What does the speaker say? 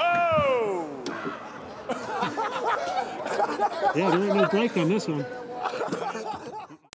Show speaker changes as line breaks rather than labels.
Oh! yeah, there ain't no break on this one.